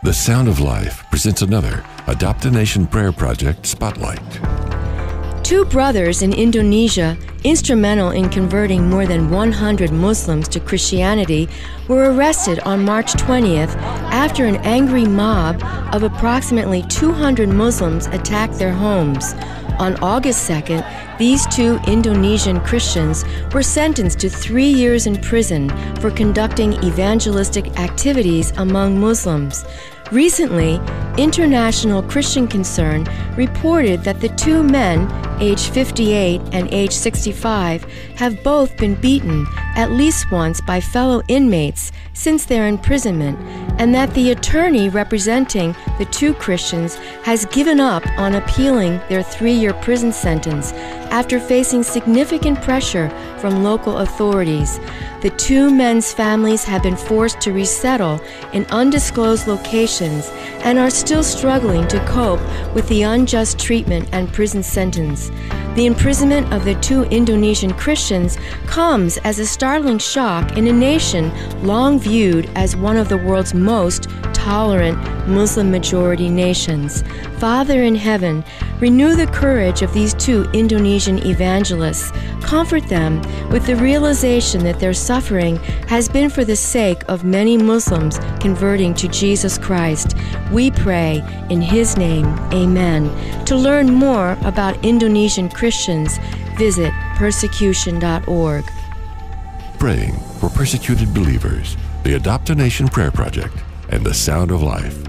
The Sound of Life presents another Adopt a Nation Prayer Project Spotlight. Two brothers in Indonesia, instrumental in converting more than 100 Muslims to Christianity, were arrested on March 20th after an angry mob of approximately 200 Muslims attacked their homes. On August 2nd, these two Indonesian Christians were sentenced to three years in prison for conducting evangelistic activities among Muslims. Recently, International Christian Concern reported that the two men, age 58 and age 65, have both been beaten at least once by fellow inmates since their imprisonment, and that the attorney representing the two Christians has given up on appealing their three year prison sentence after facing significant pressure from local authorities. The two men's families have been forced to resettle in undisclosed locations and are still struggling to cope with the unjust treatment and prison sentence. The imprisonment of the two Indonesian Christians comes as a startling shock in a nation long viewed as one of the world's most tolerant Muslim majority nations. Father in heaven, renew the courage of these two Indonesian evangelists. Comfort them with the realization that their suffering has been for the sake of many Muslims converting to Jesus Christ. We pray in His name, Amen. To learn more about Indonesian Christians, visit persecution.org. Praying for persecuted believers, the Adopt a Nation Prayer Project, and the Sound of Life.